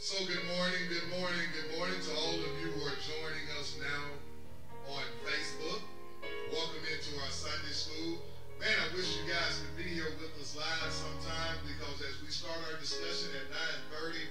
So good morning, good morning, good morning to all of you who are joining us now on Facebook. Welcome into our Sunday school. Man, I wish you guys could be here with us live sometime because as we start our discussion at 9.30,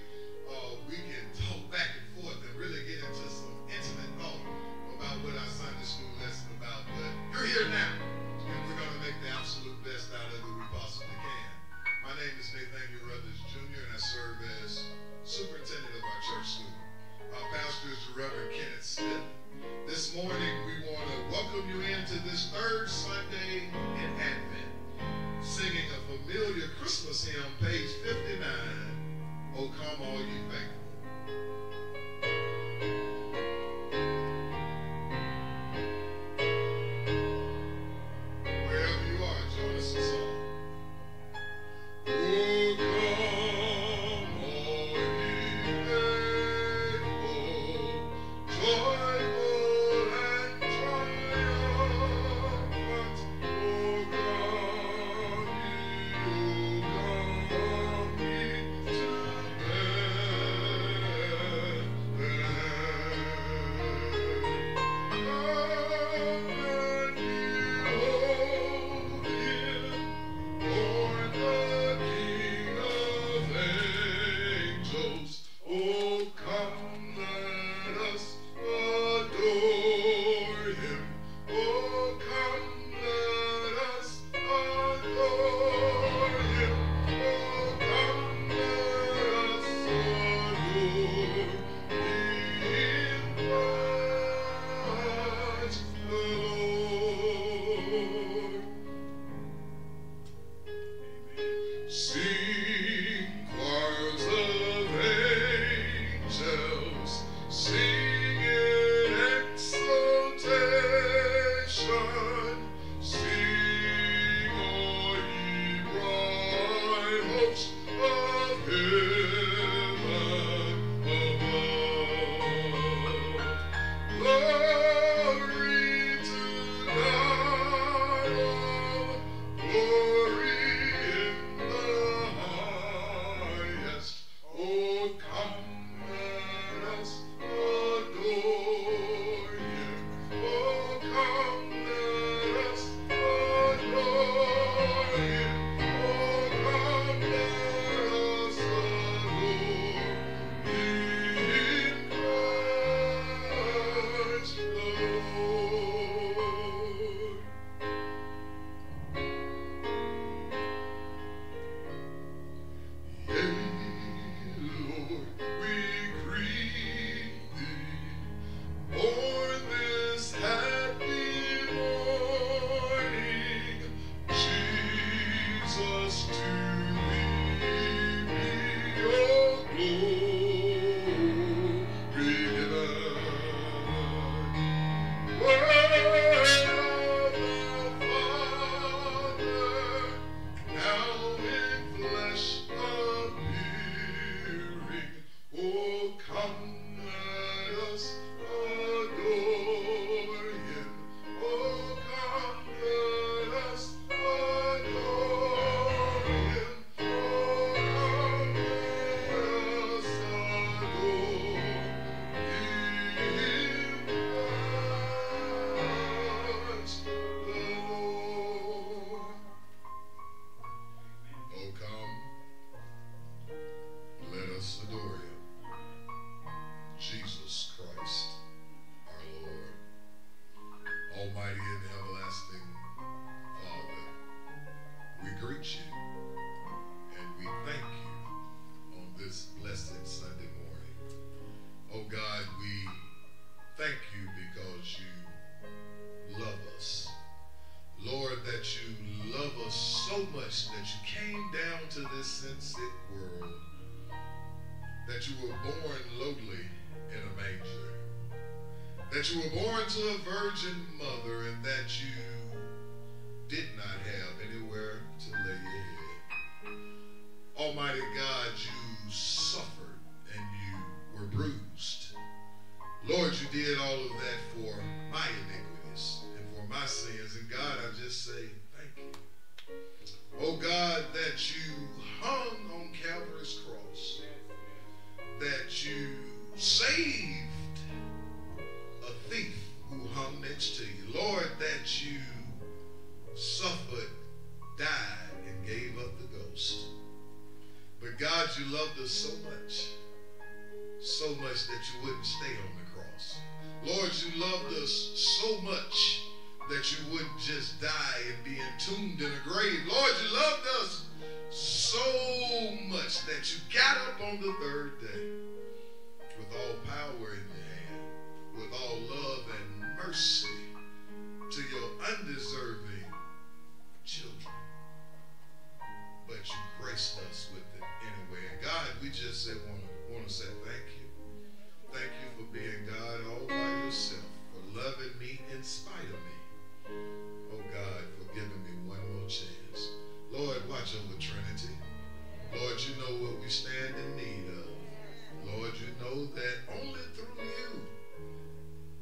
just say, want to want to say thank you. Thank you for being God all by yourself, for loving me in spite of me. Oh God, for giving me one more chance. Lord, watch over Trinity. Lord, you know what we stand in need of. Lord, you know that only through you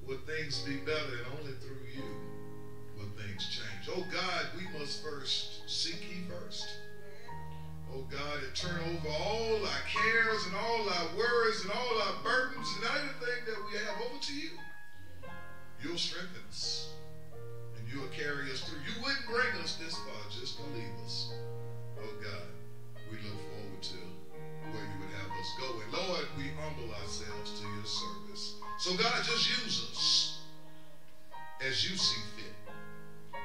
will things be better and only through you will things change. Oh God, we must first seek. Oh God, and turn over all our cares and all our worries and all our burdens and everything that we have over to you. You'll strengthen us and you'll carry us through. You wouldn't bring us this far just to leave us. Oh God, we look forward to where you would have us go. And Lord, we humble ourselves to your service. So God, just use us as you see fit.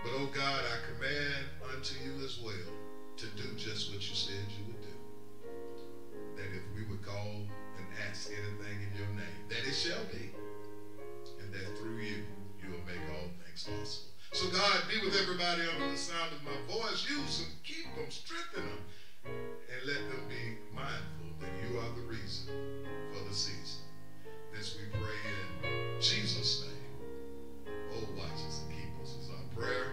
But oh God, I command unto you as well to do just what you said you would do. That if we would call and ask anything in your name, that it shall be. And that through you, you will make all things possible. So God, be with everybody under the sound of my voice. Use them, keep them, strengthen them, and let them be mindful that you are the reason for the season. This we pray in Jesus' name. Oh, watch us and keep us is our prayer.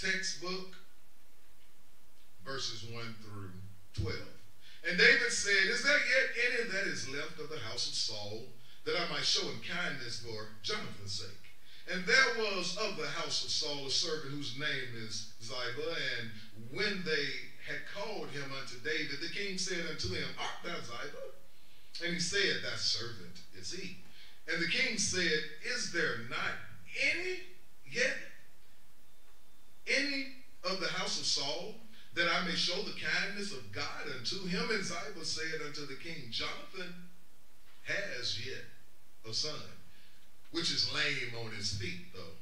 Textbook, verses 1 through 12. And David said, Is there yet any that is left of the house of Saul, that I might show him kindness for Jonathan's sake? And there was of the house of Saul a servant whose name is Ziba, and when they had called him unto David, the king said unto him, Art thou Ziba? And he said, Thy servant is he. And the king said, Is there not any yet any of the house of Saul that I may show the kindness of God unto him? And Ziba said unto the king, Jonathan has yet a son, which is lame on his feet, though.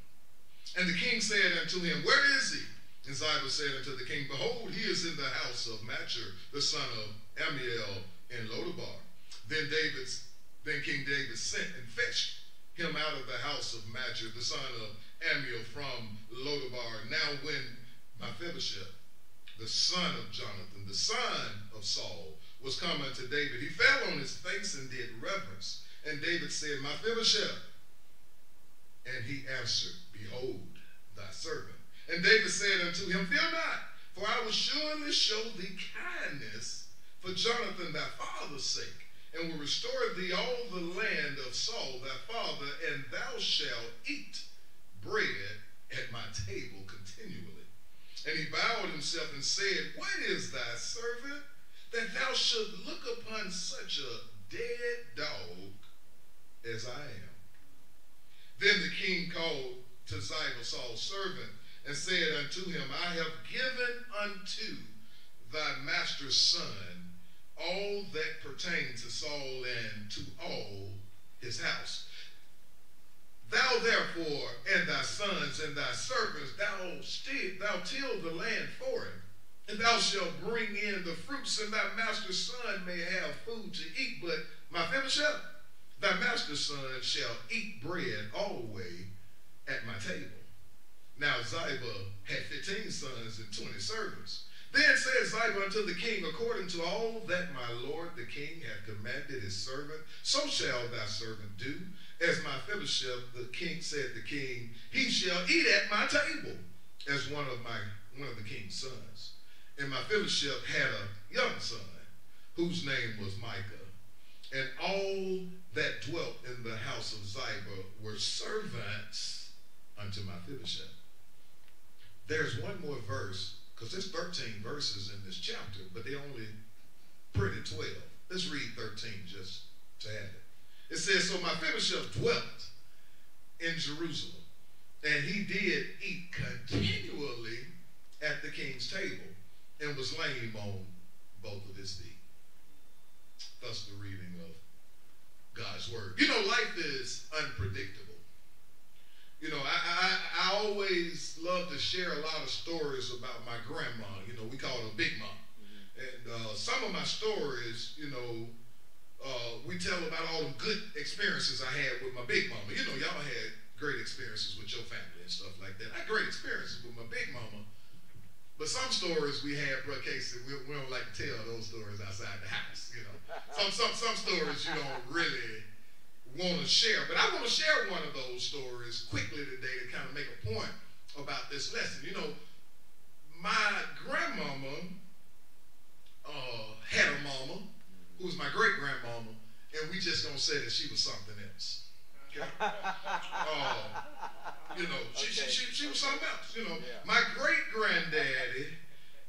And the king said unto him, Where is he? And Ziba said unto the king, Behold, he is in the house of Machir, the son of Amiel in Lodabar. Then David, then King David sent and fetched him out of the house of Machir, the son of Amiel from Lodabar. Now when Mephibosheth, the son of Jonathan, the son of Saul, was come unto David, he fell on his face and did reverence. And David said, Mephibosheth. And he answered, Behold, thy servant. And David said unto him, Fear not, for I will surely show thee kindness for Jonathan thy father's sake, and will restore thee all the land of Saul thy father, and thou shalt eat bread at my table continually. And he bowed himself and said, What is thy servant that thou should look upon such a dead dog as I am? Then the king called to Ziba, Saul's servant, and said unto him, I have given unto thy master's son all that pertains to Saul and to all his house. Thou therefore and thy sons and thy servants, thou, still, thou till the land for him, and thou shalt bring in the fruits, and thy master's son may have food to eat. But my Mephibosheth, thy master's son, shall eat bread always at my table. Now Ziba had fifteen sons and twenty servants. Then said Ziba unto the king, According to all that my lord the king hath commanded his servant, so shall thy servant do. As my Mephibosheth, the king said the king, He shall eat at my table as one of my one of the king's sons. And my Mephibosheth had a young son, whose name was Micah. And all that dwelt in the house of Ziba were servants unto my Mephibosheth. There's one more verse, because there's 13 verses in this chapter, but they only printed 12. Let's read 13 just to add it. It says, So Mephibosheth dwelt in Jerusalem, and he did eat continually at the king's table, and was lame on both of his feet. Thus the reading of God's word. You know, life is unpredictable. You know, I, I, I always love to share a lot of stories about my grandma. You know, we call her Big Mom. Mm-hmm. And uh, some of my stories, you know, uh, we tell about all the good experiences I had with my big mama. You know, y'all had great experiences with your family and stuff like that. I had great experiences with my big mama. But some stories we had, bro, Casey, we, we don't like to tell those stories outside the house. You know, some some some stories you don't really want to share. But I want to share one of those stories quickly today to kind of make a point about this lesson. You know, my grandmama uh, had a mama who was my great grandmama, and we just gonna say that she was something else. Okay? uh, you know, she, okay. she, she, she, was something else. You know, yeah. my great granddaddy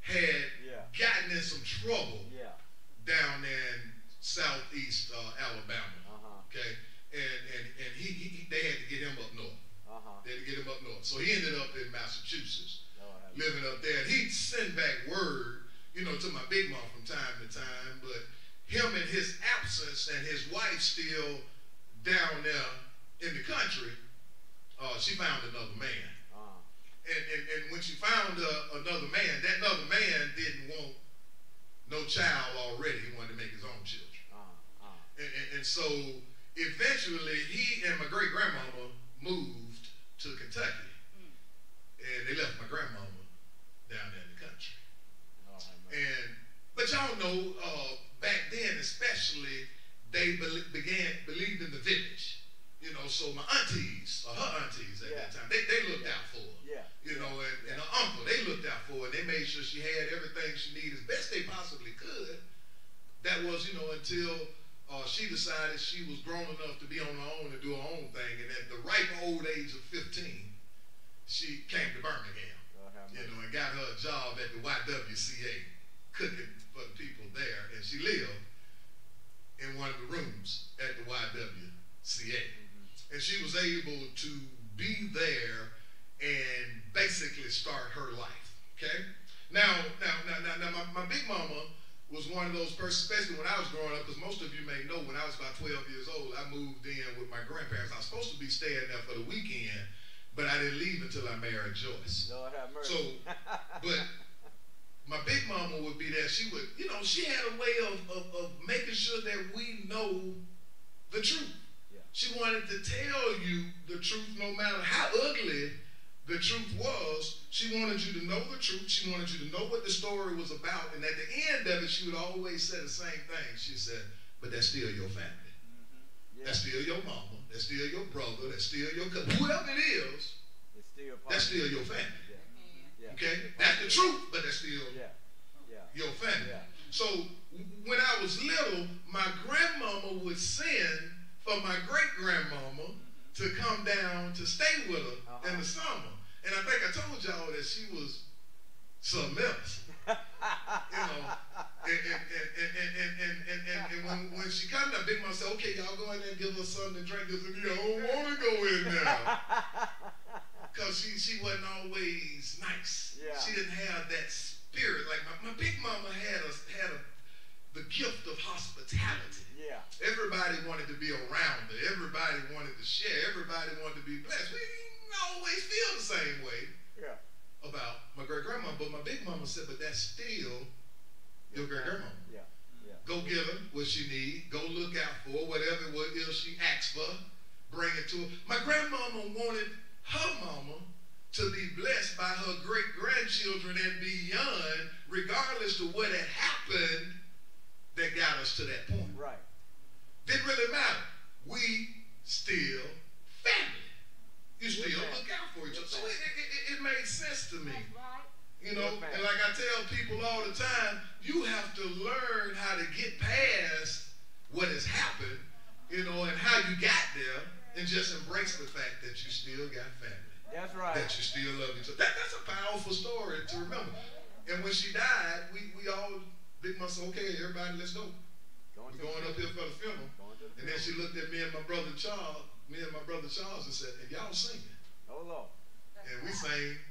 had yeah. gotten in some trouble yeah. down in southeast uh, Alabama. Uh-huh. Okay, and and and he, he, they had to get him up north. Uh-huh. They had to get him up north. So he ended up in Massachusetts, living up there. And he'd send back word, you know, to my big mom from time to time. But him in his absence and his wife still down there in the country, uh, she found another man. Uh-huh. And, and, and when she found uh, another man, that another man didn't want no child already. He wanted to make his own children. Uh-huh. And, and, and so eventually he and my great grandmama moved to Kentucky. Mm. And they left my grandmama down there in the country. Oh, and but y'all know uh, back then especially they be- began believed in the village. You know, so my aunties, or her aunties at yeah. that time, they, they looked out for her. Yeah. You know, and, and her uncle, they looked out for her. They made sure she had everything she needed as best they possibly could. That was, you know, until uh, she decided she was grown enough to be on her own and do her own thing. And at the ripe old age of 15, she came to Birmingham, you know, and got her a job at the YWCA, cooking for the people there. And she lived in one of the rooms at the YWCA. Mm-hmm. And she was able to be there and basically start her life. Okay? Now, now, now, now, now my, my big mama was one of those persons, especially when I was growing up, because most of you may know when I was about 12 years old, I moved in with my grandparents. I was supposed to be staying there for the weekend, but I didn't leave until I married Joyce. Lord have mercy. So, but my big mama would be there. She would, you know, she had a way of, of, of making sure that we know the truth. Yeah. She wanted to tell you the truth no matter how ugly the truth was she wanted you to know the truth. She wanted you to know what the story was about. And at the end of it, she would always say the same thing. She said, but that's still your family. Mm-hmm. Yeah. That's still your mama. That's still your brother. That's still your cousin. Whoever it is, still that's still your family. Yeah. Okay? That's the truth, but that's still your family. So when I was little, my grandmama would send for my great grandmama to come down to stay with her uh-huh. in the summer. And I think I told y'all that she was something else. you know, and, and, and, and, and, and, and, and when, when she come down, Big Mom said, okay, y'all go in there and give her something to drink. I said, you don't want to go in there. Because she, she wasn't always nice. Yeah. She didn't have that spirit. Like my, my big mama had a, had a, the gift of hospitality. Yeah. Everybody wanted to be around her. Everybody wanted to share. Everybody wanted to be blessed. We didn't always feel the same way yeah. about my great grandma, but my big mama said, but that's still your great grandma. Yeah. yeah. Go get her what she need. Go look out for whatever what else she asks for. Bring it to her. My grandmama wanted her mama to be blessed by her great grandchildren and beyond, regardless to what had happened that got us to that point. Right. Didn't really matter. We still family. You still look out for each other. So it, it, it, made sense to me. You know, and like I tell people all the time, you have to learn how to get past what has happened, you know, and how you got there, and just embrace the fact that you still got family. That's right. That you still love each other. That, that's a powerful story to remember. And when she died, we, we all, Big Mom said, okay, everybody, let's go. Going, going up here for the funeral. And then she looked at me and my brother Charles, me and my brother Charles, and said, and y'all singing. Oh, Lord. And we sang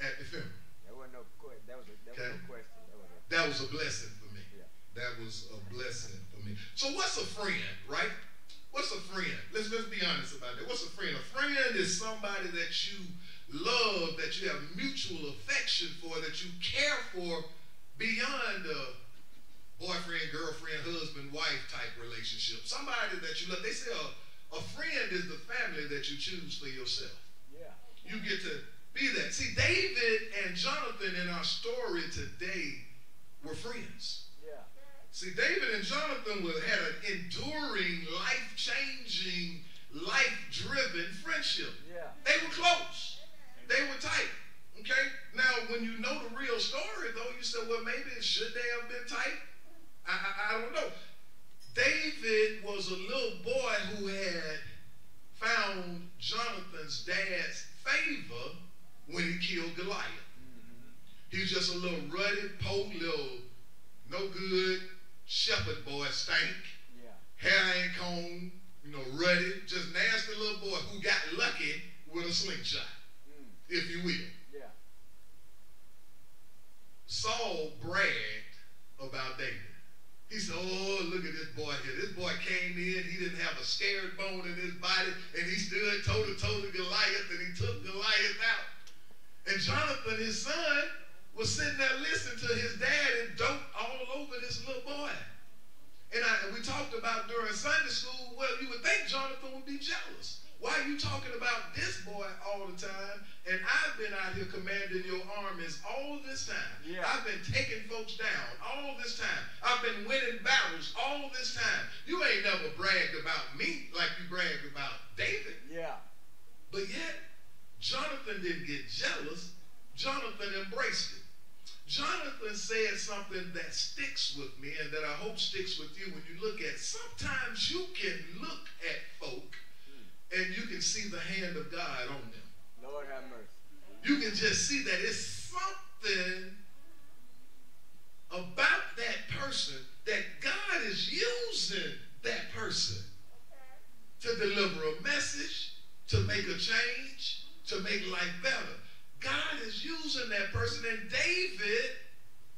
at the funeral. There was no, that was a, that okay. was no question. That was, a, that was a blessing for me. Yeah. That was a blessing for me. So what's a friend, right? What's a friend? Let's, let's be honest about that. What's a friend? A friend is somebody that you love, that you have mutual affection for, that you care for beyond a boyfriend, girlfriend, husband, wife type relationship. Somebody that you love. They say a, a friend is the family that you choose for yourself. Yeah. You get to be that. See, David and Jonathan in our story today were friends. See, David and Jonathan had an enduring, life-changing, life-driven friendship. Yeah. They were close. They were tight. Okay? Now, when you know the real story, though, you say, well, maybe should they have been tight? I, I, I don't know. David was a little boy who had found Jonathan's dad's favor when he killed Goliath. Mm-hmm. He was just a little ruddy, poke, little no good shepherd boy, stank, yeah. hair ain't combed, you know, ruddy, just nasty little boy who got lucky with a slingshot, mm. if you will. Yeah. Saul bragged about David. He said, oh, look at this boy here. This boy came in. He didn't have a scared bone in his body. And he stood toe-to-toe to Goliath, and he took Goliath out. And Jonathan, his son, was sitting there listening to his dad and dope all over this little boy. And, I, and we talked about during Sunday school, well, you would think Jonathan would be jealous. Why are you talking about this boy all the time? And I've been out here commanding your armies all this time. Yeah. I've been taking folks down all this time. I've been winning battles all this time. You ain't never bragged about me like you bragged about David. Yeah. But yet, Jonathan didn't get jealous. Jonathan embraced it. Jonathan said something that sticks with me and that I hope sticks with you when you look at sometimes you can look at folk and you can see the hand of God on them. Lord have mercy. You can just see that it's something about that person that God is using that person to deliver a message, to make a change, to make life better. God is using that person. And David,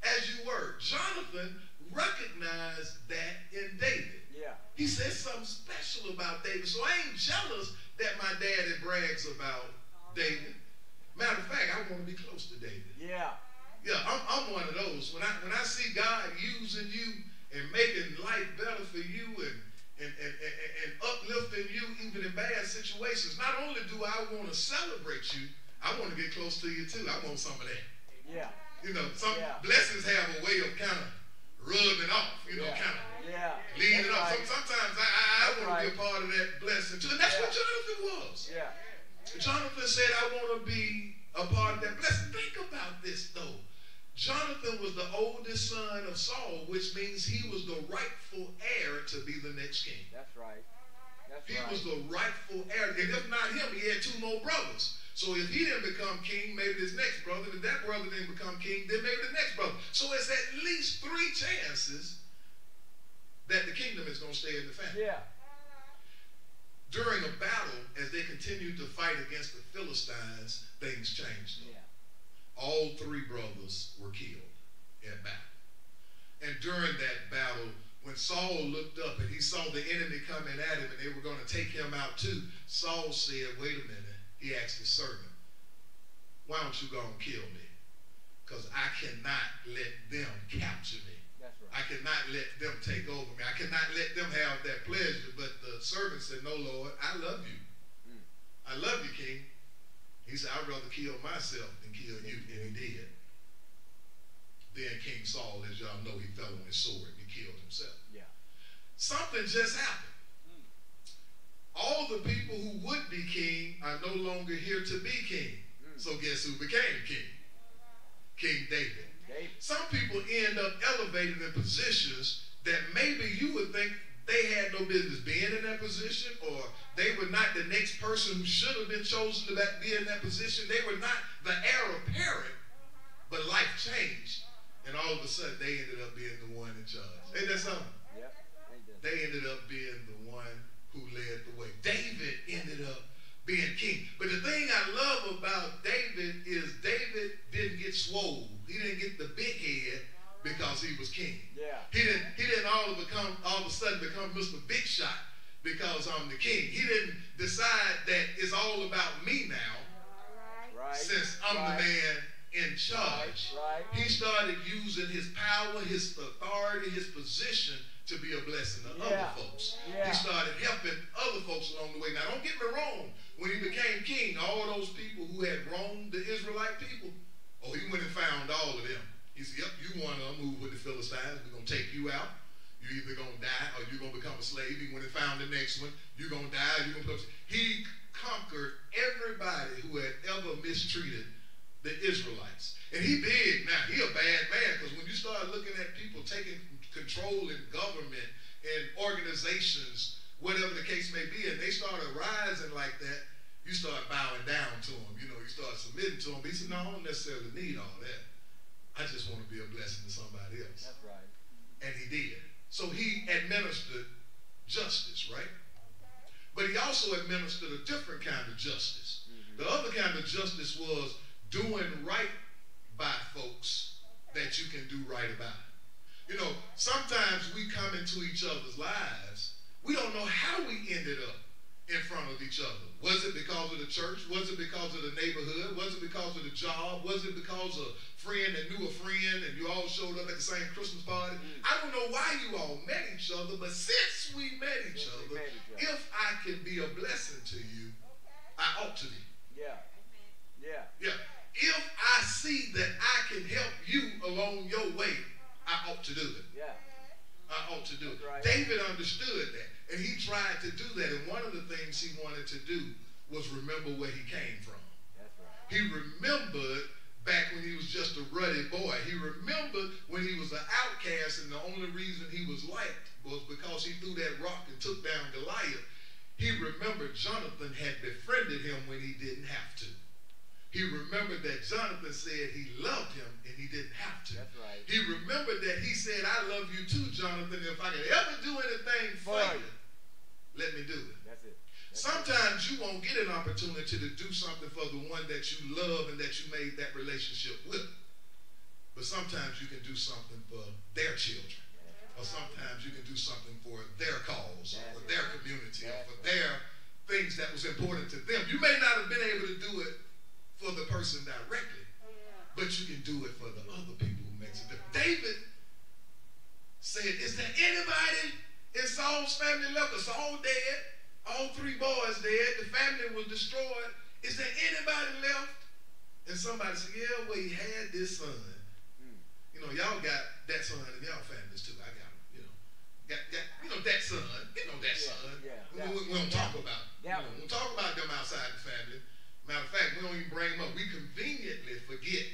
as you were, Jonathan recognized that in David. Yeah. He said something special about David. So I ain't jealous that my daddy brags about David. Matter of fact, I want to be close to David. Yeah. Yeah, I'm, I'm one of those. When I when I see God using you and making life better for you and and, and, and, and uplifting you even in bad situations, not only do I want to celebrate you, I want to get close to you too. I want some of that. Yeah. You know, some Yeah. blessings have a way of kind of rubbing off, you know, yeah. kind of Yeah. leading That's off. right. Some, sometimes I, I, I want to be a part of that blessing too. And that's what Jonathan was. Yeah. Jonathan said, I want to be a part of that blessing. Think about this though. Jonathan was the oldest son of Saul, which means he was the rightful heir to be the next king. That's right. That's He right. was the rightful heir. And if not him, he had two more brothers. So if he didn't become king, maybe his next brother. If that brother didn't become king, then maybe the next brother. So it's at least three chances that the kingdom is going to stay in the family. yeah. During a battle, as they continued to fight against the Philistines, things changed. Yeah. All three brothers were killed in battle. And during that battle, when Saul looked up and he saw the enemy coming at him and they were going to take him out too, Saul said, wait a minute. He asked his servant, why don't you go and kill me? Because I cannot let them capture me. That's I cannot let them take over me. I cannot let them have that pleasure. But the servant said, No, Lord, I love you. Mm. I love you, King. He said, I'd rather kill myself than kill you. And he did. Then King Saul, as y'all know, he fell on his sword and he killed himself. Yeah. Something just happened. All the people who would be king are no longer here to be king. Mm. So guess who became king? King David. David. Some people end up elevated in positions that maybe you would think they had no business being in that position or they were not the next person who should have been chosen to be in that position. They were not the heir apparent, but life changed. And all of a sudden, they ended up being the one in charge. Ain't that something? Yep. They ended up being the one who led the way. David ended up being king. But the thing I love about David is David didn't get swole. He didn't get the big head because he was king. Yeah. He didn't he didn't all of become all of a sudden become Mr. Big Shot because I'm the king. He didn't decide that it's all about me now Right. since I'm right. the man in charge. Right. He started using his power, his authority, his position to be a blessing to Yeah. other folks. Yeah. He started helping other folks along the way. Now, don't get me wrong. When he became king, all those people who had wronged the Israelite people, oh, he went and found all of them. He said, Yep, you one of them who with the Philistines. We're going to take you out. You're either going to die or you're going to become a slave. He went and found the next one. You're going to die. You're going to. He conquered everybody who had ever mistreated the Israelites. And he big now. He a bad man because when you start looking at people taking control in government and organizations, whatever the case may be, and they start rising like that, you start bowing down to them. You know, you start submitting to them. But he said, no, I don't necessarily need all that. I just want to be a blessing to somebody else. That's right. And he did. So he administered justice, right? But he also administered a different kind of justice. Mhm. The other kind of justice was doing right by folks that you can do right about. You know, sometimes we come into each other's lives, we don't know how we ended up in front of each other. Was it because of the church? Was it because of the neighborhood? Was it because of the job? Was it because a friend that knew a friend and you all showed up at the same Christmas party? Mm. I don't know why you all met each other, but since we met each Since we other, met each other. if I can be a blessing to you, I ought to be. Yeah. Yeah. Yeah. If I see that I can help you along your way, I ought to do it. Yeah. I ought to do it. Right. David understood that. And he tried to do that. And one of the things he wanted to do was remember where he came from. That's right. He remembered back when he was just a ruddy boy. He remembered when he was an outcast and the only reason he was liked was because he threw that rock and took down Goliath. He remembered Jonathan had befriended him when he didn't have to. He remembered that Jonathan said he loved him and he didn't have to. That's right. He remembered that he said, I love you too, Jonathan. If I could ever do anything for For you, let me do it. That's it. That's it. Sometimes you won't get an opportunity to do something for the one that you love and that you made that relationship with. But sometimes you can do something for their children. Or sometimes you can do something for their cause or for their community or for their things that was important to them. You may not have been able to do it for the person directly, but you can do it for the other people who makes it. David said, Is there anybody in Saul's family left? It's all dead. All three boys dead. The family was destroyed. Is there anybody left? And somebody said, yeah, well, he had this son. Mm. You know, y'all got that son in y'all families too. I got him, you know. Got, got, you know, that son. You know that yeah, son. Yeah, we, we, we, don't talk about yeah. you know, We don't talk about them outside the family. Matter of fact, we don't even bring them up. We conveniently forget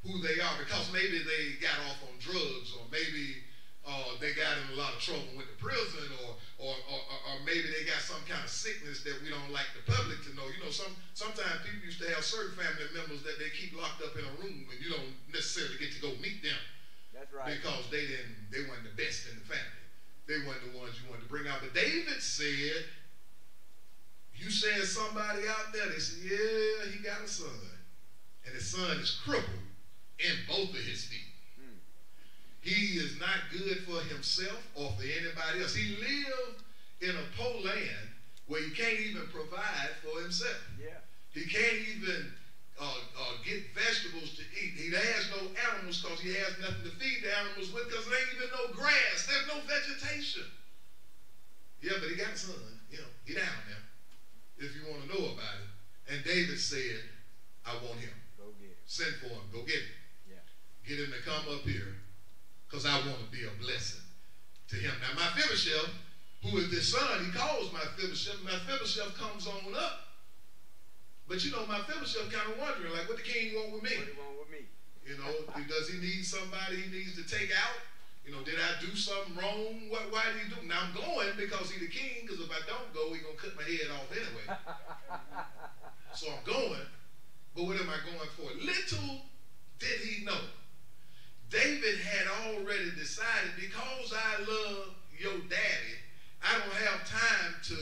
who they are because maybe they got off on drugs or maybe uh, they got in a lot of trouble with the prison or, or, or, or, maybe they got some kind of sickness that we don't like the public to know. You know, some sometimes people used to have certain family members that they keep locked up in a room and you don't necessarily get to go meet them. That's right. Because they didn't, they weren't the best in the family. They weren't the ones you wanted to bring out. But David said, you said somebody out there, they said, yeah, he got a son. And his son is crippled in both of his feet. He is not good for himself or for anybody else. He lived in a poor land where he can't even provide for himself. Yeah. He can't even uh, uh, get vegetables to eat. He has no animals because he has nothing to feed the animals with because there ain't even no grass. There's no vegetation. Yeah, but he got a son. You know, he down there if you want to know about it. And David said, I want him. Go get him. Send for him. Go get him. Yeah. Get him to come up here because I want to be a blessing to him. Now, Mephibosheth, who is this son, he calls Mephibosheth. Mephibosheth comes on up. But you know, Mephibosheth kind of wondering, like, what the king want with me? What he want with me? You know, does he need somebody he needs to take out? You know, did I do something wrong? What, why did he do? Now I'm going because he's the king. Because if I don't go, he's gonna cut my head off anyway. so I'm going. But what am I going for? Little did he know David had already decided because I love your daddy, I don't have time to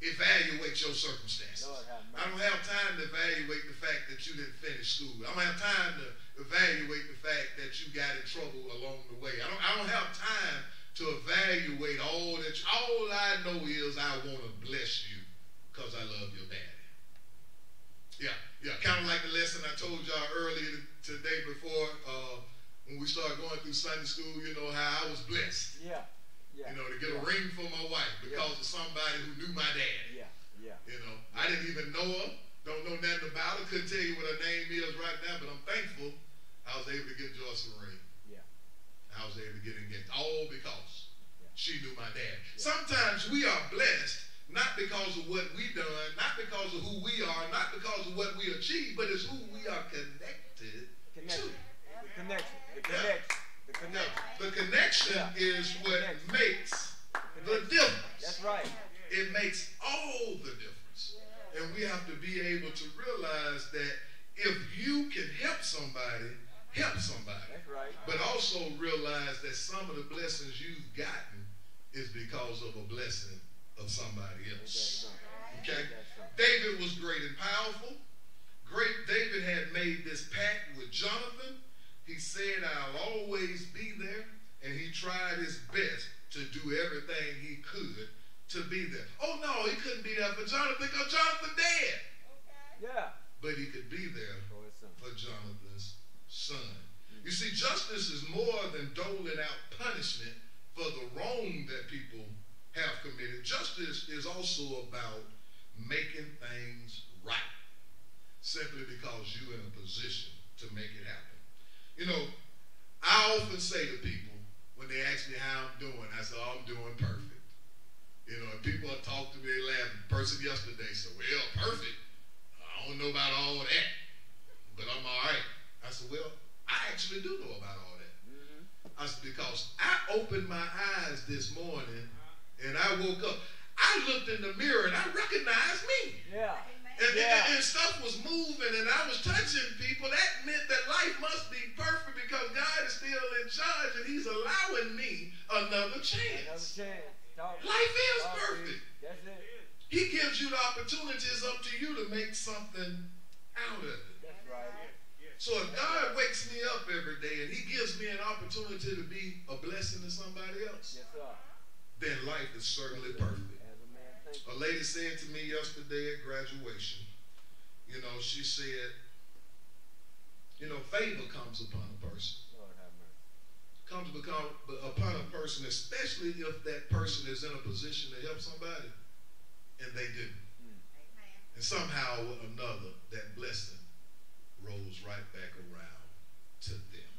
evaluate your circumstances. I don't have time to evaluate the fact that you didn't finish school. I don't have time to evaluate the fact that you got in trouble along the way. I don't, I don't have time to evaluate all that. You, all I know is I want to bless you because I love your daddy. Yeah, yeah, kind of like the lesson I told y'all earlier today before. Uh, when we started going through Sunday school, you know, how I was blessed. Yeah. Yeah. You know, to get yeah. a ring for my wife because yeah. of somebody who knew my dad. Yeah. Yeah. You know, I didn't even know her, don't know nothing about her, couldn't tell you what her name is right now, but I'm thankful I was able to get Joyce ring. Yeah. I was able to get engaged. All because yeah. she knew my dad. Sometimes we are blessed not because of what we've done, not because of who we are, not because of what we achieve, but it's who we are connected, connected. to. Connection. The connection. The connection. The connection yeah. is what connection. makes the difference. That's right. It makes all the difference. And we have to be able to realize that if you can help somebody, help somebody. That's right. But also realize that some of the blessings you've gotten is because of a blessing of somebody else. Okay? David was great and powerful. Great David had made this pact with Jonathan he said, I'll always be there, and he tried his best to do everything he could to be there. Oh, no, he couldn't be there for Jonathan because Jonathan dead. Okay. Yeah. But he could be there for Jonathan's son. Mm-hmm. You see, justice is more than doling out punishment for the wrong that people have committed. Justice is also about making things right, simply because you're in a position to make it happen. You know, I often say to people when they ask me how I'm doing, I say, oh, I'm doing perfect. You know, and people talk to me, they laugh. The person yesterday said, well, perfect. I don't know about all that, but I'm all right. I said, well, I actually do know about all that. Mm-hmm. I said, because I opened my eyes this morning and I woke up. I looked in the mirror and I recognized me. Yeah. And, yeah. and, and, stuff was moving and I was touching people. That meant that life must be perfect because God is still in charge and He's allowing me another chance. Another chance. Talk, life is perfect. That's it. He gives you the opportunities up to you to make something out of it. That's right. So if God wakes me up every day and He gives me an opportunity to be a blessing to somebody else, yes, then life is certainly perfect. A lady said to me yesterday at graduation, you know, she said, you know, favor comes upon a person. Comes to become upon a person, especially if that person is in a position to help somebody, and they do. Mm. And somehow or another, that blessing rolls right back around to them.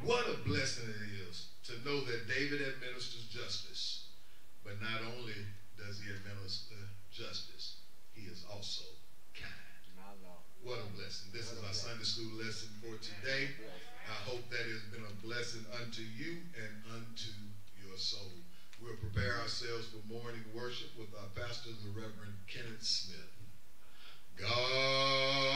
What a blessing it is to know that David administers justice, but not only does he administer justice, he is also kind. What a blessing. This is our Sunday school lesson for today. Hope that has been a blessing unto you and unto your soul. We'll prepare ourselves for morning worship with our pastor, the Reverend Kenneth Smith. God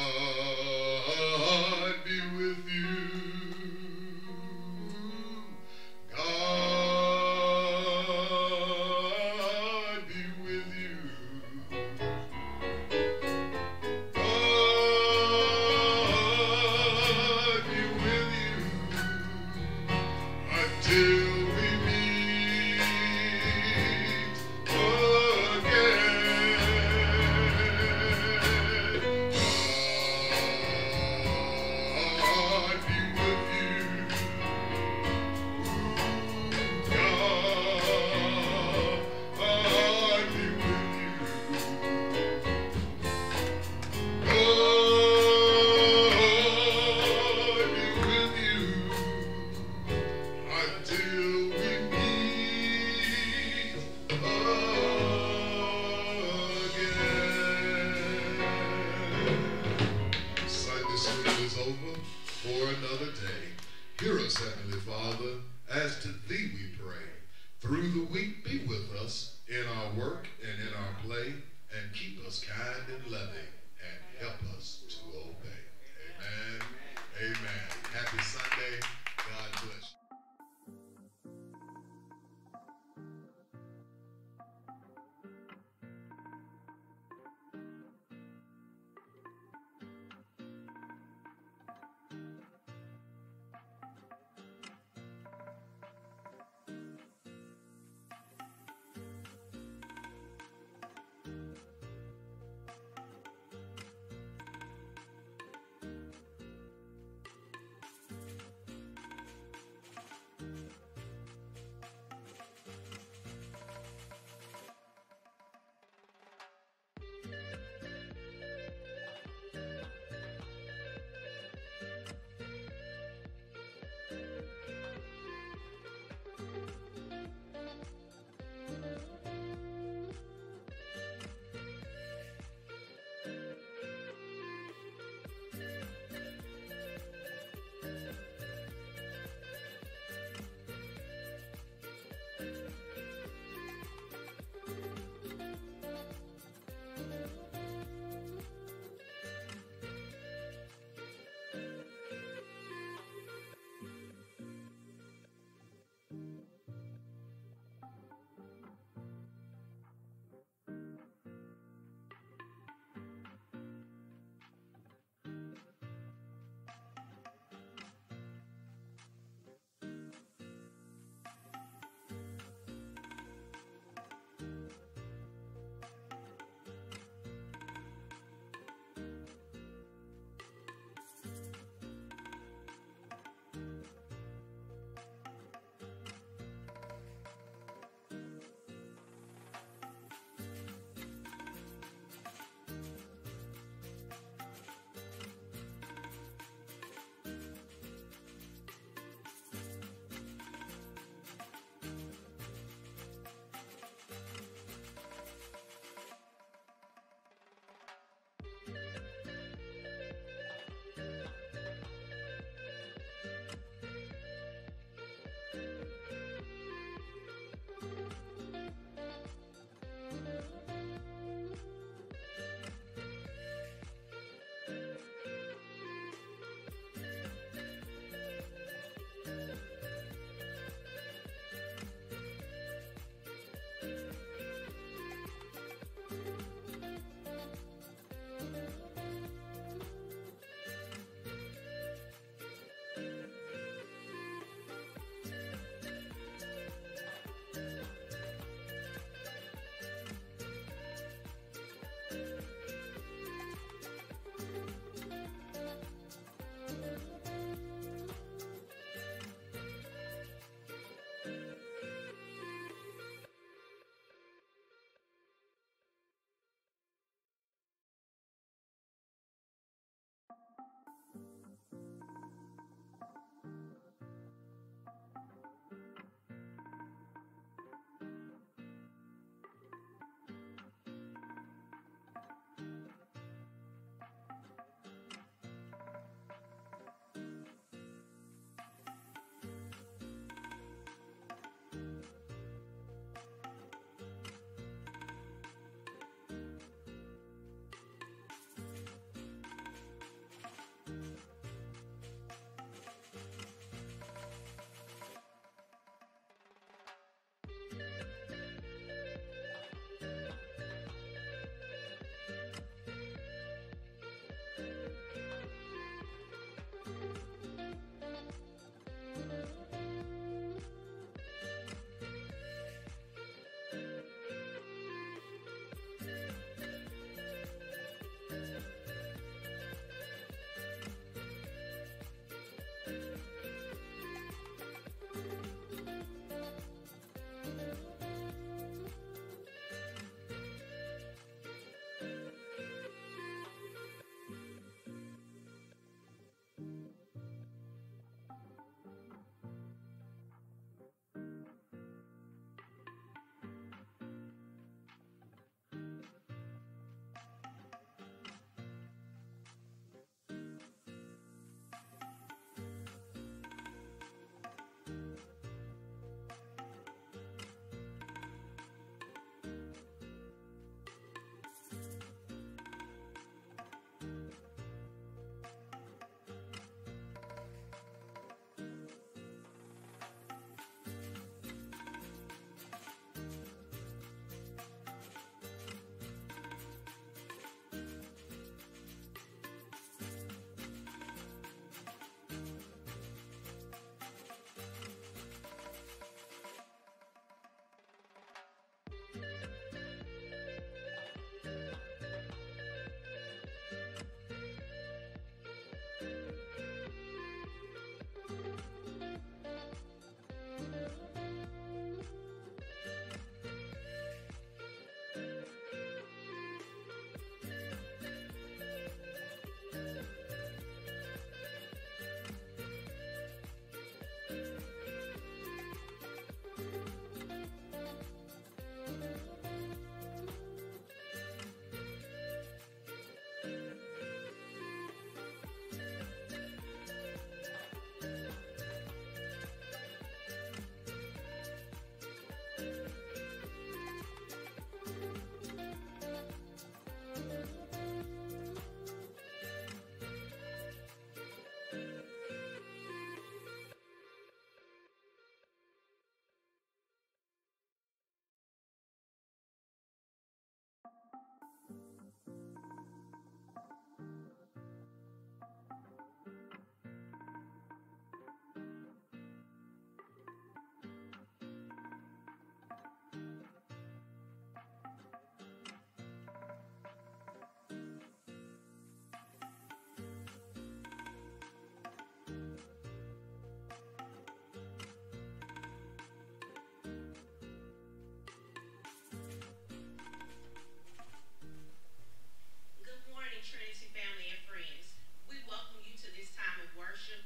family, and friends. We welcome you to this time of worship.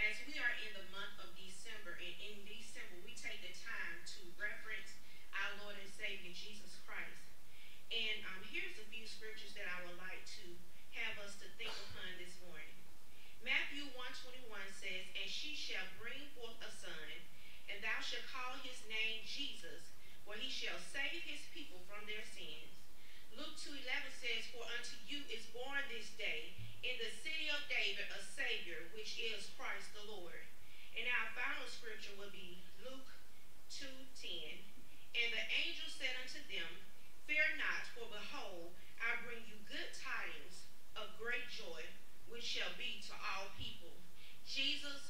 As we are in the month of December, and in December we take the time to reference our Lord and Savior Jesus Christ. And um, here's a few scriptures that I would like to have us to think upon this morning. Matthew 121 says, And she shall bring forth a son, and thou shalt call his name Jesus, for he shall save his people from their sins. Two eleven says, For unto you is born this day in the city of David a Savior, which is Christ the Lord. And our final scripture will be Luke 2 10. And the angel said unto them, Fear not, for behold, I bring you good tidings of great joy, which shall be to all people. Jesus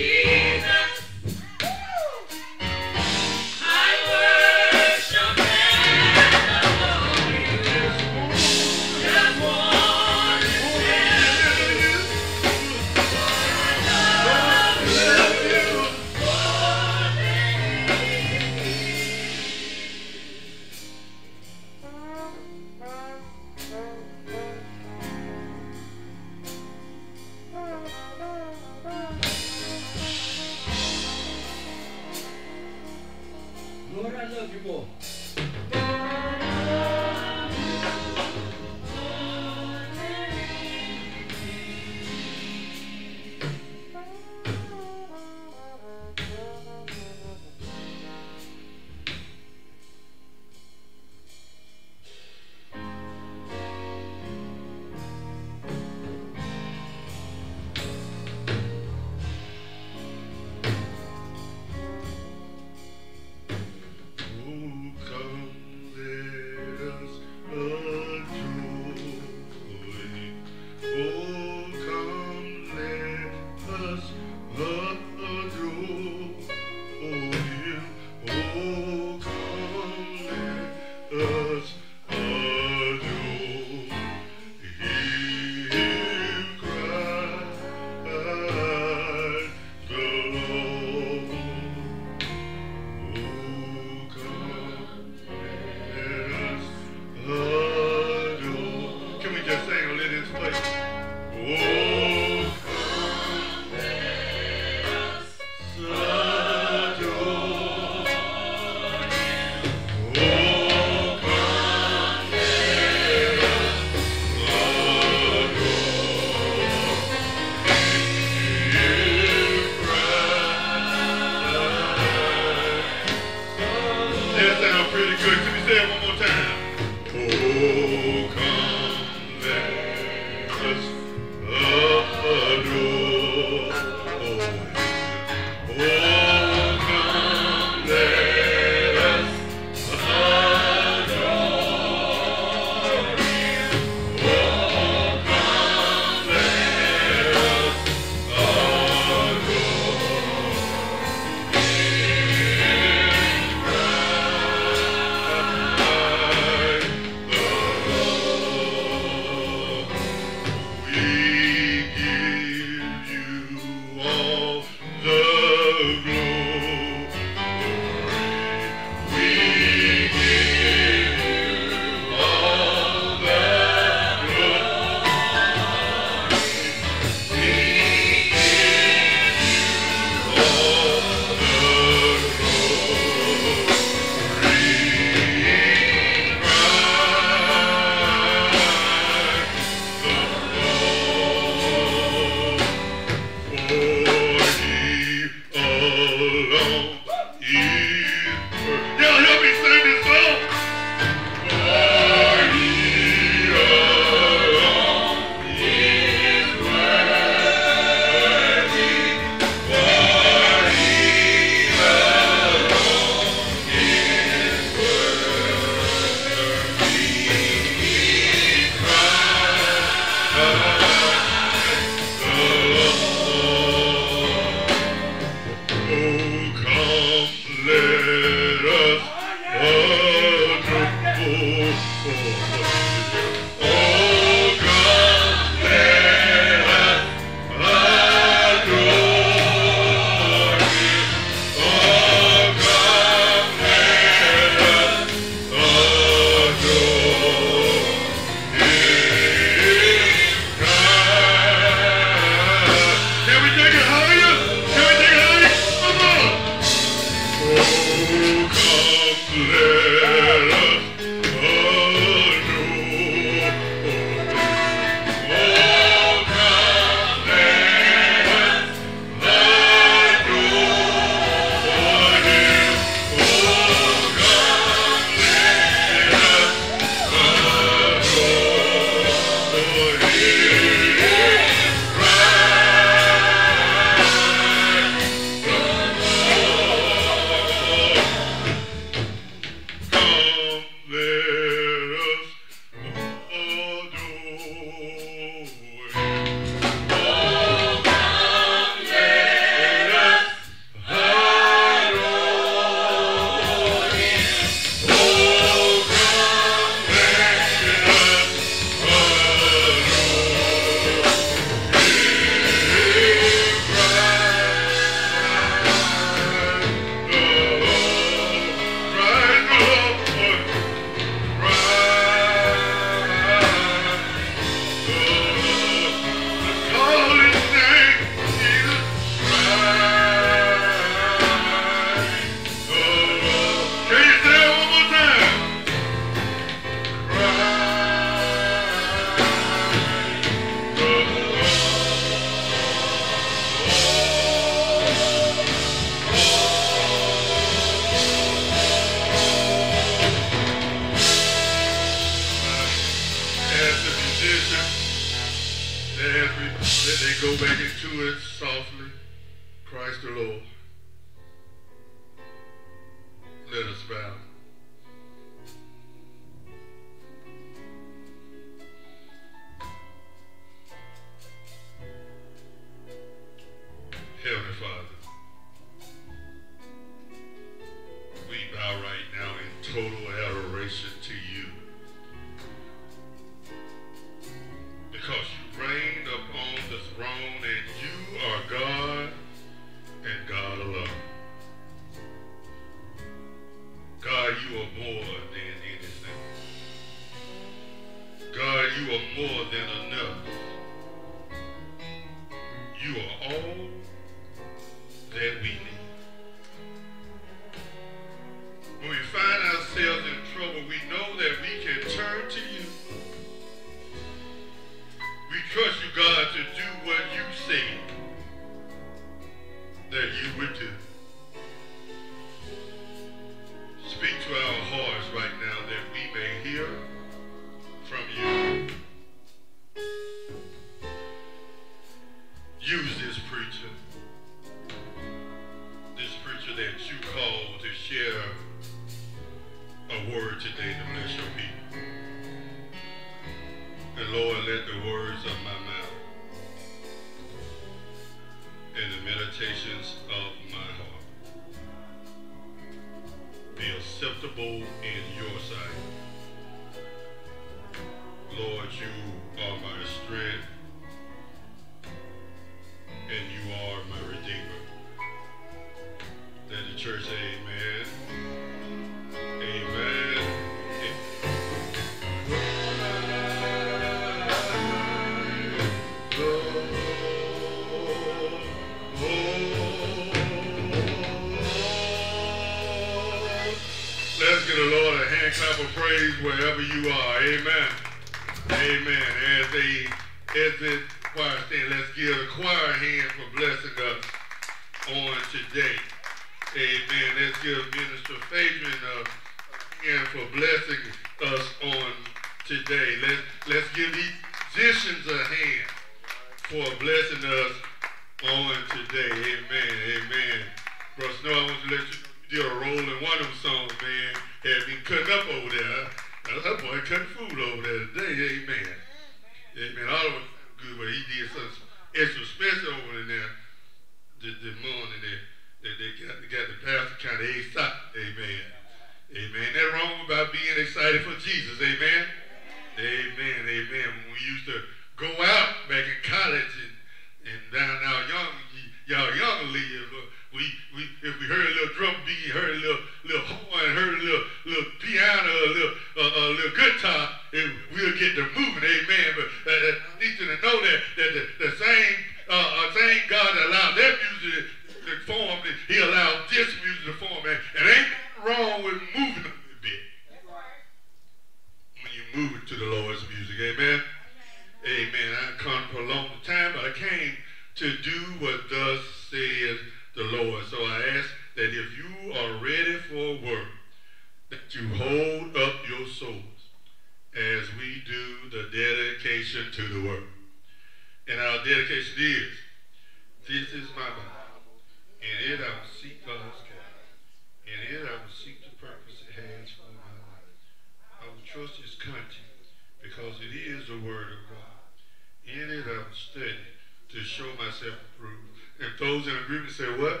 to show myself approved. If those in agreement say what?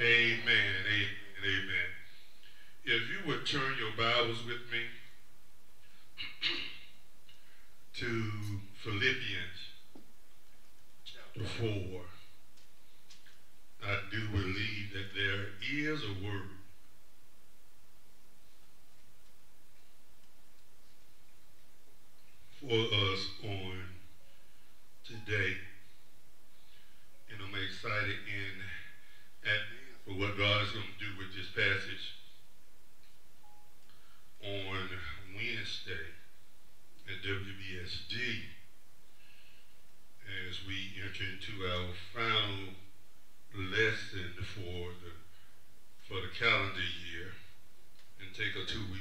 Amen. Amen. Amen. If you would turn your Bibles with me to Philippians chapter 4. I do believe that there is a word for us on today excited in at, for what God is going to do with this passage. On Wednesday at WBSD as we enter into our final lesson for the for the calendar year and take a two-week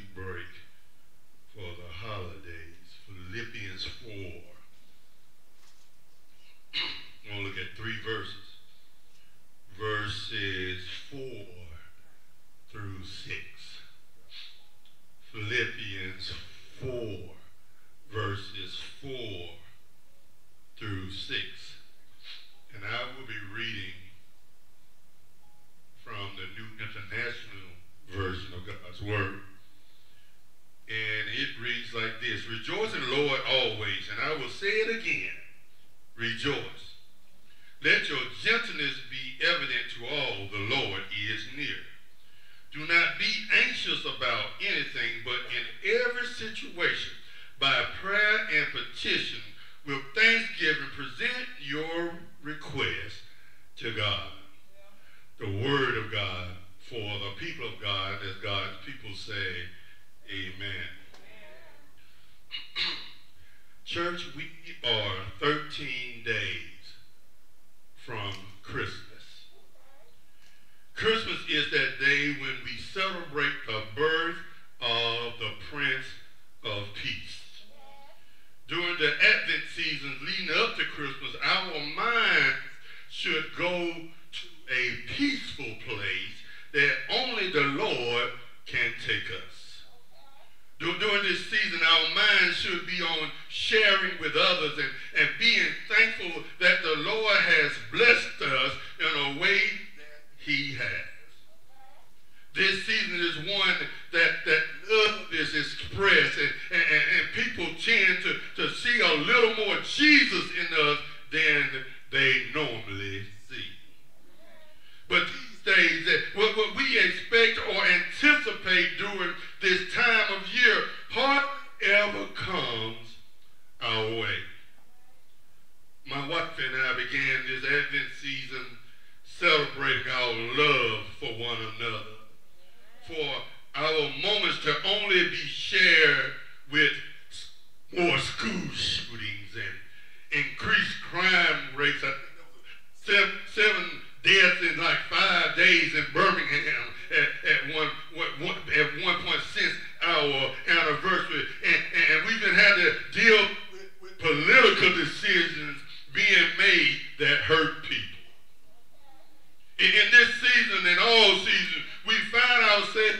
rejoice. Let your gentleness be evident to all, the Lord is near. Do not be anxious about anything, but in every situation, by prayer and petition, with thanksgiving, present your request to God. The word of God for the people of God, as God's people say, Amen. Church, we are go to a peaceful place that only the Lord can take us. During this season, our minds should be on sharing with others and, and being thankful that the Lord has blessed us in a way that he has. This season is one that, that love is expressed and, and, and, people tend to, to see a little more Jesus in us than they normally. But these days, that what, what we expect or anticipate during this time of year hardly ever comes our way. My wife and I began this Advent season celebrating our love for one another, for our moments to only be shared with more school shootings and increased crime rates. Seven, seven deaths in like five days in Birmingham at, at one, one, at one point since our anniversary, and, and, we've been had to deal with, with political decisions being made that hurt people. In, in this season and all seasons, we find ourselves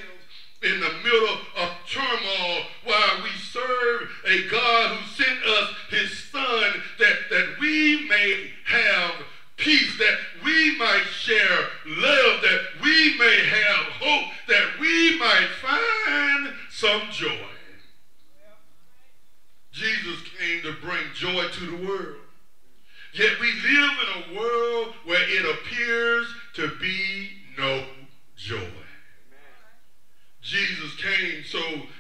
in the middle of turmoil while we serve a God who sent us his son that, that we may have peace, that we share love, that we may have hope, that we might find some joy. Jesus came to bring joy to the world. Yet we live in a world where it appears to be no joy. Jesus came so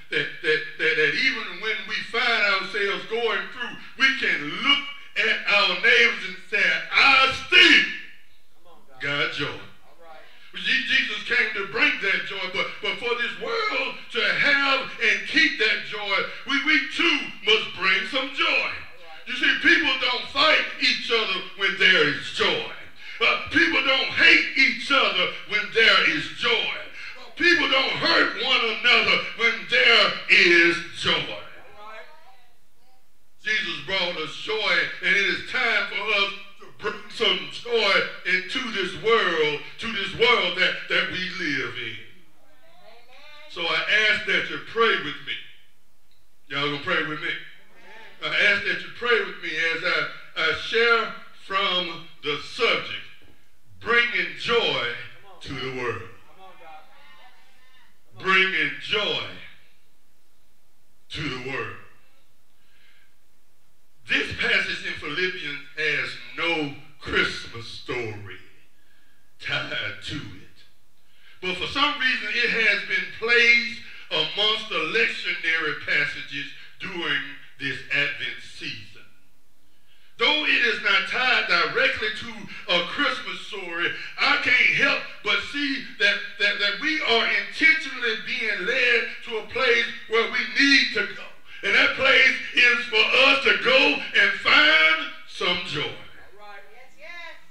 that, that, that, that even when we find ourselves going through, we can look at our neighbors and say, I still got joy. Je- Jesus came to bring that joy, but, but for this world to have and keep that joy, we, we too must bring some joy. You see, people don't fight each other when there is joy. Uh, people don't hate each other when there is joy. People don't hurt one another when there is joy. Jesus brought us joy, and it is time for us to bring some joy into this world, to this world that, that we live in. So I ask that you pray with me. Y'all gonna pray with me? I ask that you pray with me as I, I share from the subject, bringing joy to the world. Bringing joy to the world. This passage in Philippians has no Christmas story tied to it. But for some reason, it has been placed amongst the lectionary passages during this Advent season. Though it is not tied directly to a Christmas story, I can't help but see that, that, that we are intentionally being led to a place where we need to go. And that place is for us to go and find some joy.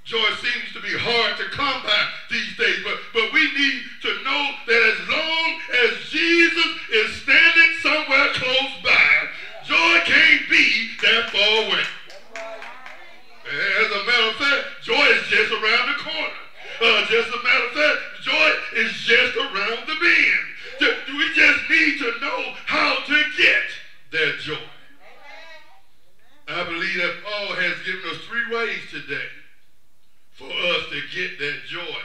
Joy seems to be hard to come by these days, but, but we need to know that as long as Jesus is standing somewhere close by, joy can't be that far away. As a matter of fact, joy is just around the corner. Uh, just a matter of fact, joy is just around the bend. We just need to know how to get that joy. I believe that Paul has given us three ways today for us to get that joy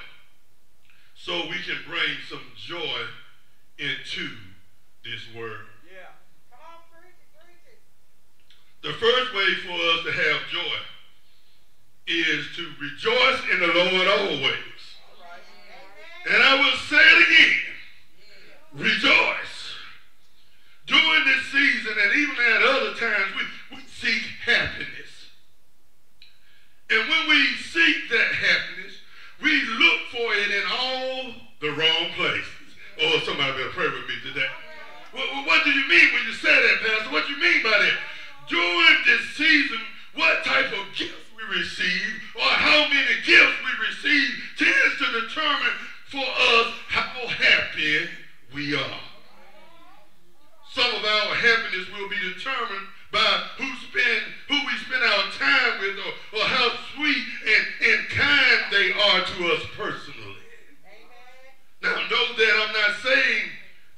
so we can bring some joy into this world. The first way for us to have joy is to rejoice in the Lord always. And I will say it again. Rejoice. During this season and even at other times, we, we seek happiness. And when we seek that happiness, we look for it in all the wrong places. Oh, somebody better pray with me today. What, what do you mean when you say that, Pastor? What do you mean by that? During this season, what type of gifts we receive or how many gifts we receive tends to determine for us how happy we are. Some of our happiness will be determined by who spend who we spend our time with or, or how sweet and, and kind they are to us personally. Now know that I'm not saying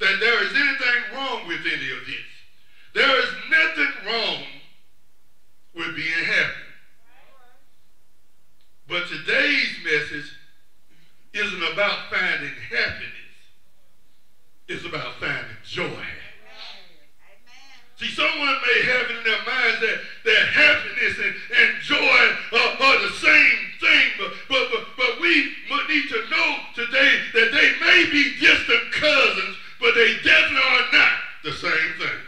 that there is anything wrong with any of this. There is nothing wrong with being happy. But today's message isn't about finding happiness. It's about finding joy. See, someone may have it in their minds that, that happiness and, and joy are, are the same thing, but, but, but, but we need to know today that they may be distant cousins, but they definitely are not the same thing.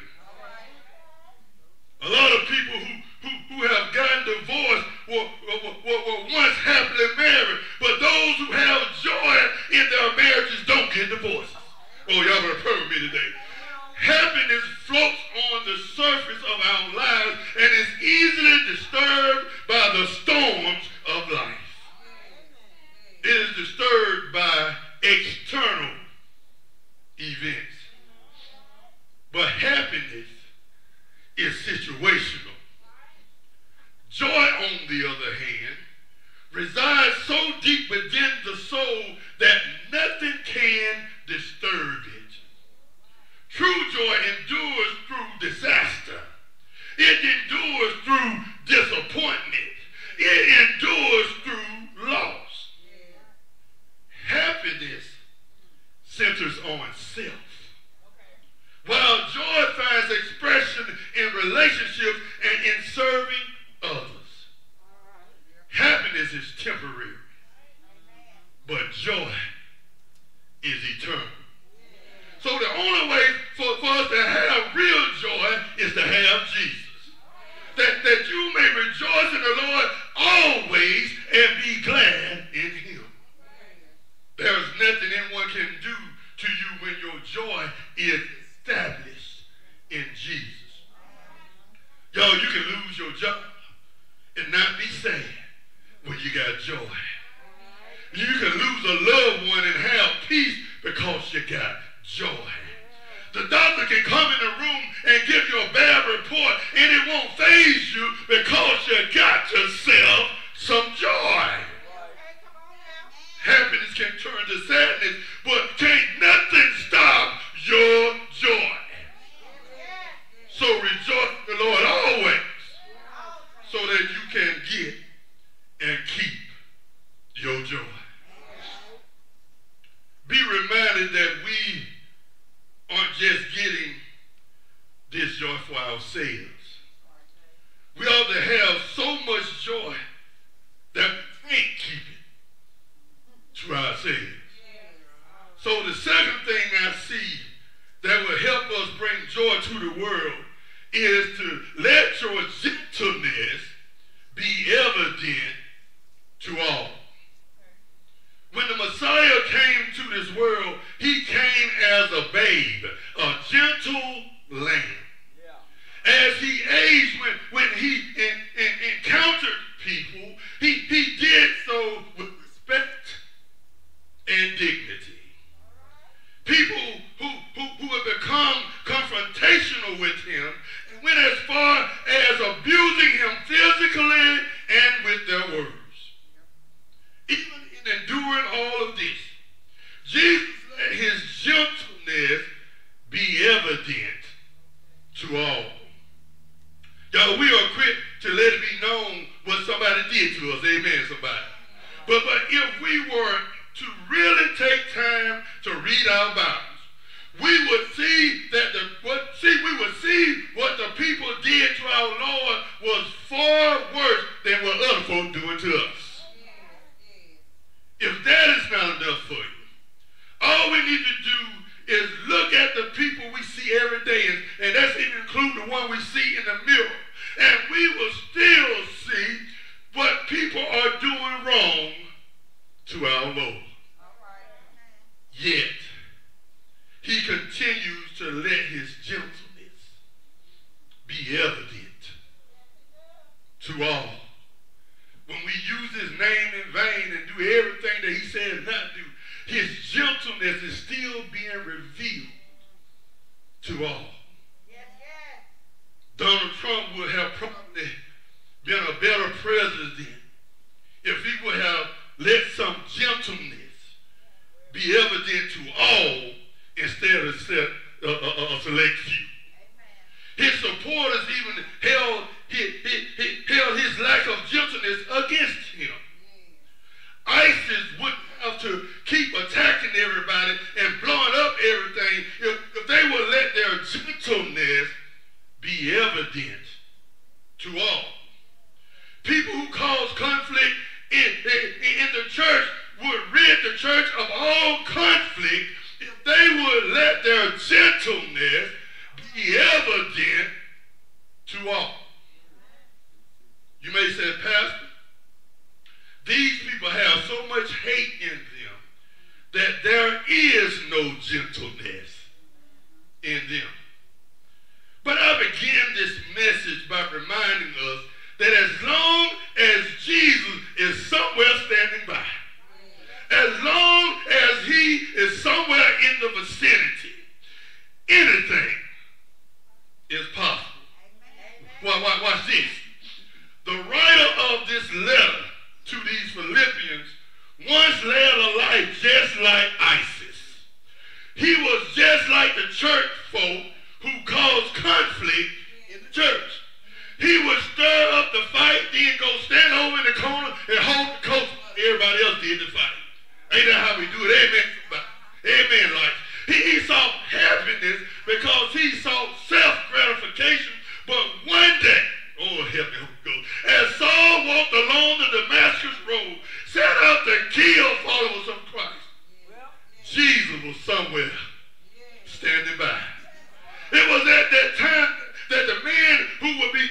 A lot of people who, who, who have gotten divorced were, were, were, were once happily married, but those who have joy in their marriages don't get divorces. Oh, y'all better pray with me today. Happiness floats on the surface of our lives and is easily disturbed by the storms of life. It is disturbed by external events. But happiness is situational. Joy, on the other hand, resides so deep within the soul that nothing can disturb it. True joy endures through disaster. It endures through disappointment. It endures through loss. Happiness centers on self. While joy finds expression in relationships and in serving others. Happiness is temporary, but joy is eternal. So the only way for, for us to have real joy is to have Jesus. That, that you may rejoice in the Lord always and be glad in him. There is nothing anyone can do to you when your joy is established in Jesus. Y'all, you can lose your job and not be sad when you got joy. You can lose a loved one and have peace because you got joy. The doctor can come in the room and give you a bad report and it won't faze you because you got yourself some joy. Happiness can turn to sadness, but can't nothing stop your joy. So rejoice the Lord always so that you can get and keep your joy. Be reminded that we aren't just getting this joy for ourselves. We ought to have so much joy that we can't keep it to ourselves. So the second thing I see that will help us bring joy to the world is to let your gentleness be evident to all. When the Messiah came to this world, he came as a babe,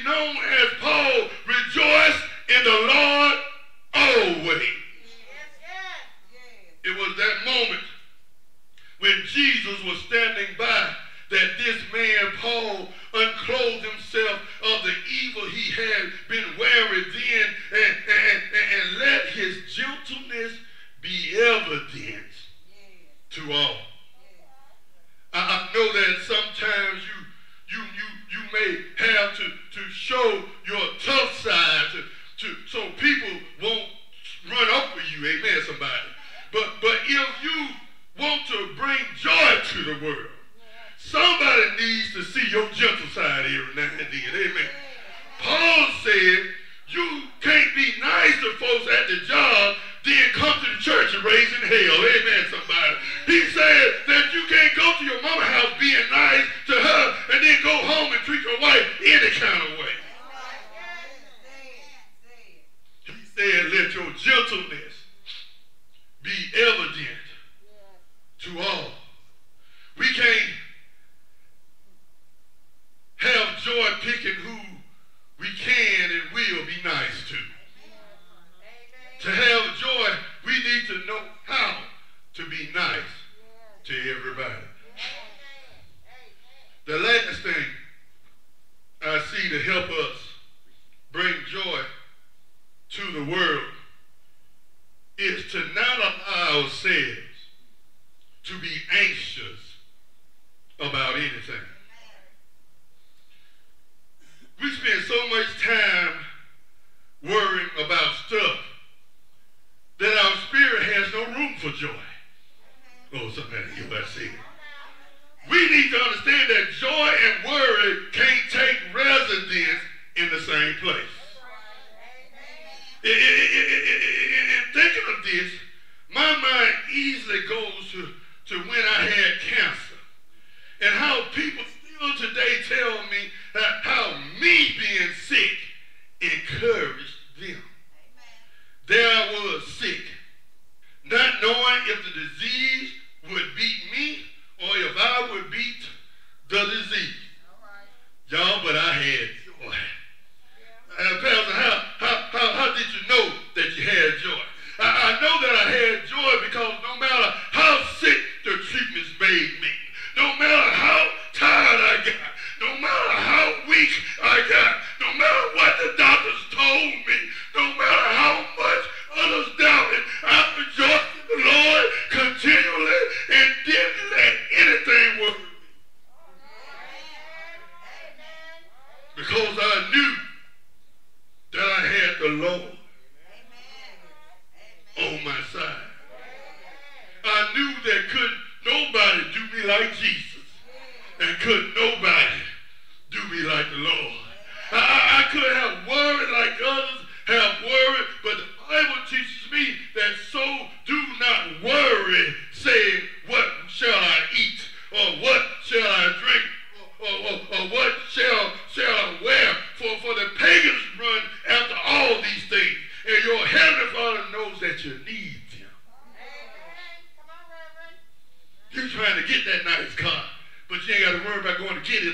known as Paul rejoiced in the Lord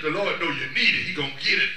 the Lord know you need it, he going to get it.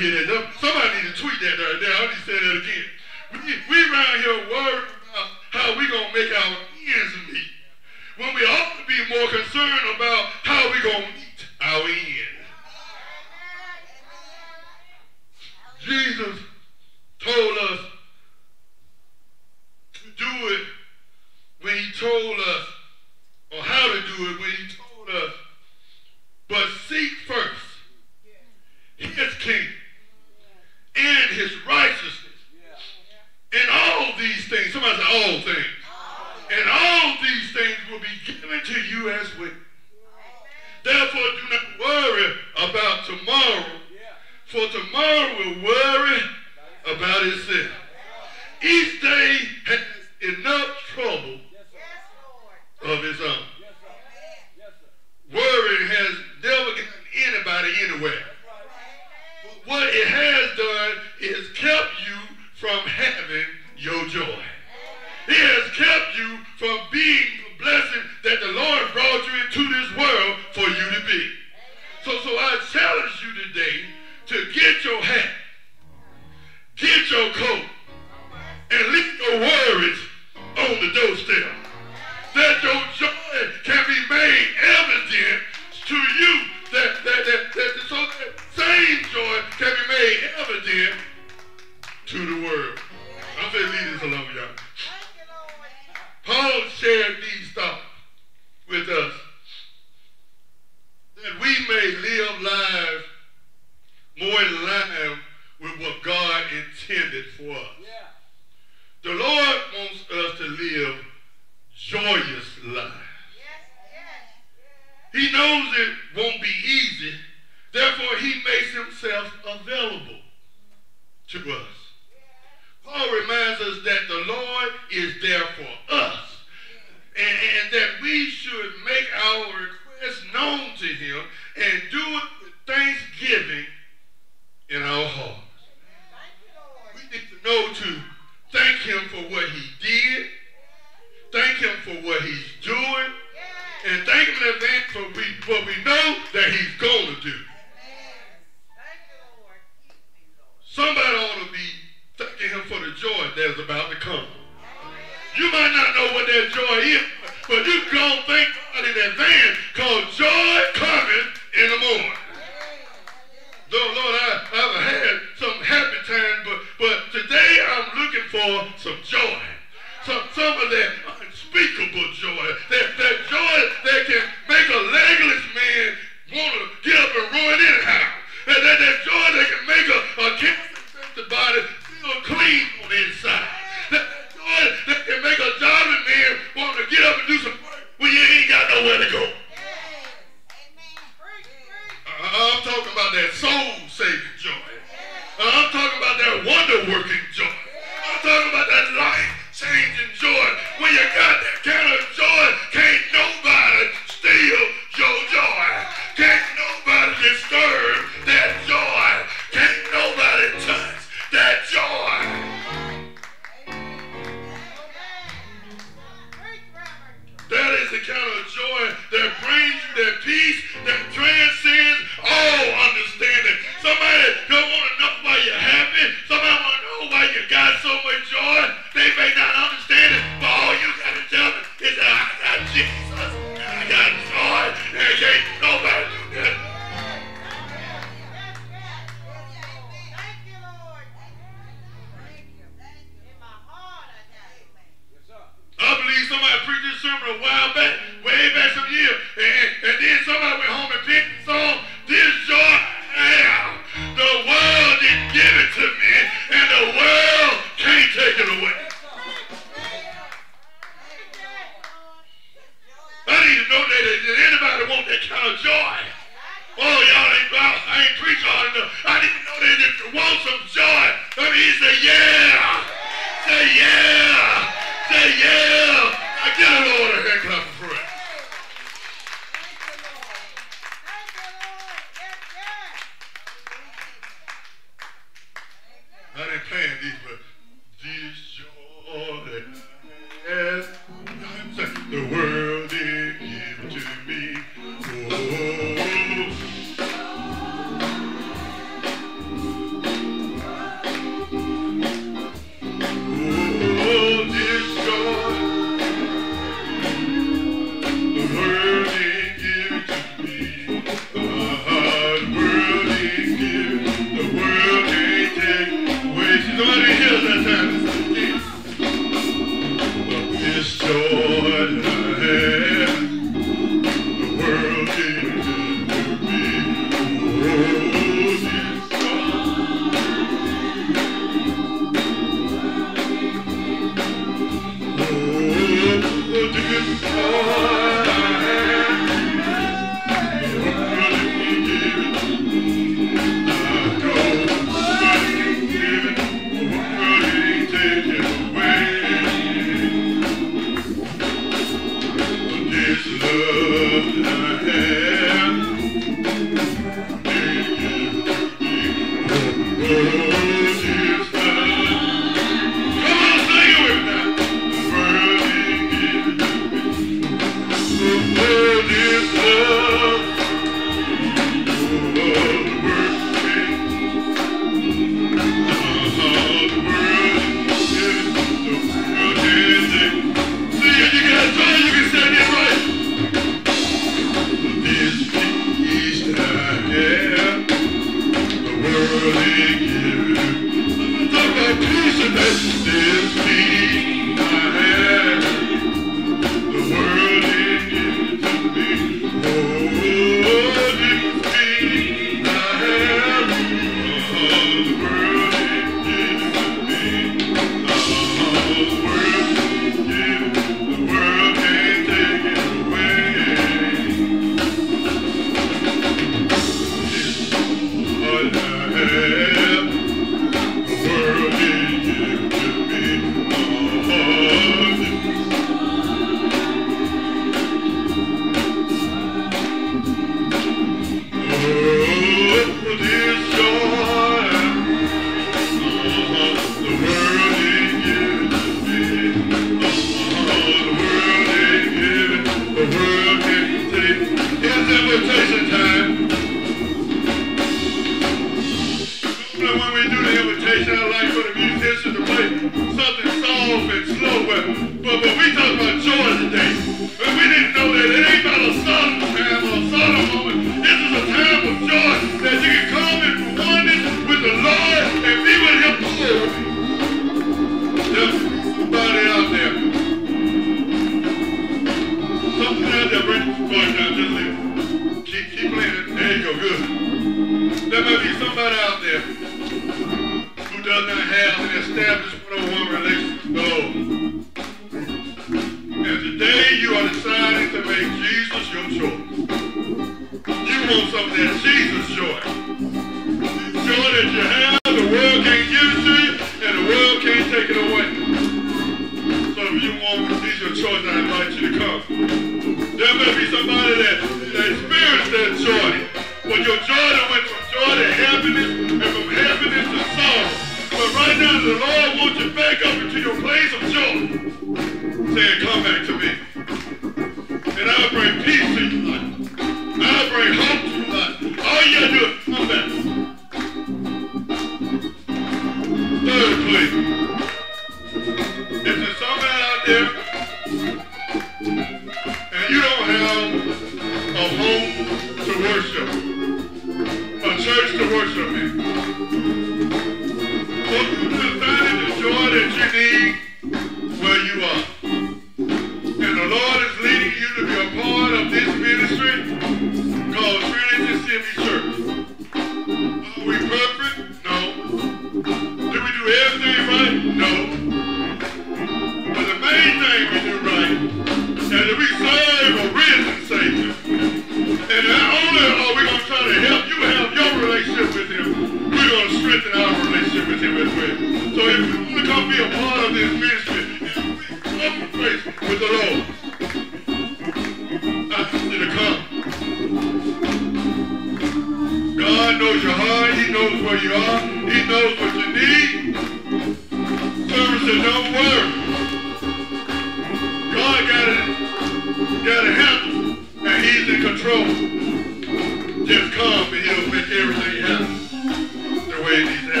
just come and he'll make everything happen the way he's. needs